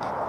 you